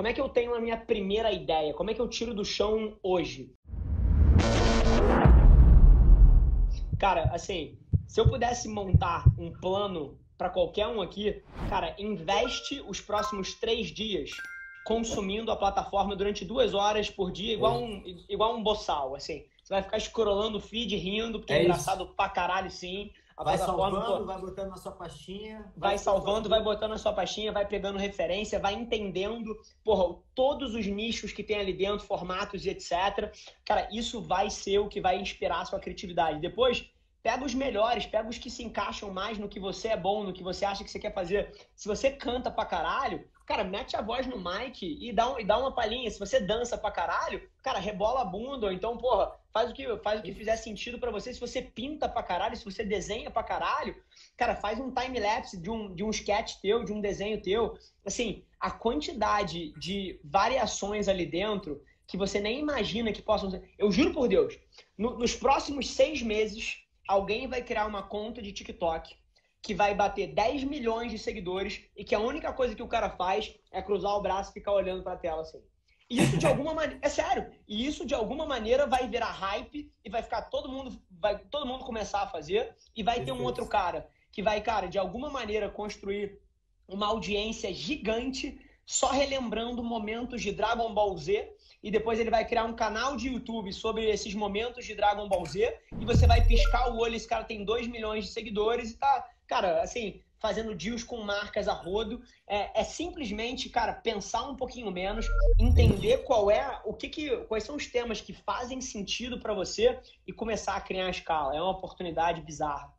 Como é que eu tenho a minha primeira ideia? Como é que eu tiro do chão hoje? Cara, assim, se eu pudesse montar um plano para qualquer um aqui, cara, investe os próximos três dias consumindo a plataforma durante duas horas por dia, igual um, igual um boçal, assim. Você vai ficar escrolando o feed, rindo, porque é, é engraçado pra caralho, sim. A vai salvando, pô, vai botando na sua pastinha. Vai, vai salvando, vai botando na sua pastinha, vai pegando referência, vai entendendo, porra, todos os nichos que tem ali dentro, formatos e etc. Cara, isso vai ser o que vai inspirar a sua criatividade. Depois, Pega os melhores, pega os que se encaixam mais no que você é bom, no que você acha que você quer fazer. Se você canta pra caralho, cara, mete a voz no mic e dá, um, e dá uma palhinha. Se você dança pra caralho, cara, rebola a bunda, ou então, porra, faz o que, faz o que fizer sentido para você. Se você pinta pra caralho, se você desenha pra caralho, cara, faz um time-lapse de um, de um sketch teu, de um desenho teu. Assim, a quantidade de variações ali dentro que você nem imagina que possam. Eu juro por Deus, no, nos próximos seis meses alguém vai criar uma conta de TikTok que vai bater 10 milhões de seguidores e que a única coisa que o cara faz é cruzar o braço e ficar olhando para a tela assim. E isso de alguma maneira, é sério, e isso de alguma maneira vai virar hype e vai ficar todo mundo, vai todo mundo começar a fazer e vai ter um outro cara que vai, cara, de alguma maneira construir uma audiência gigante só relembrando momentos de Dragon Ball Z e depois ele vai criar um canal de YouTube sobre esses momentos de Dragon Ball Z e você vai piscar o olho, esse cara tem 2 milhões de seguidores e tá, cara, assim, fazendo deals com marcas a rodo. É, é, simplesmente, cara, pensar um pouquinho menos, entender qual é, o que, que quais são os temas que fazem sentido para você e começar a criar a escala. É uma oportunidade bizarra.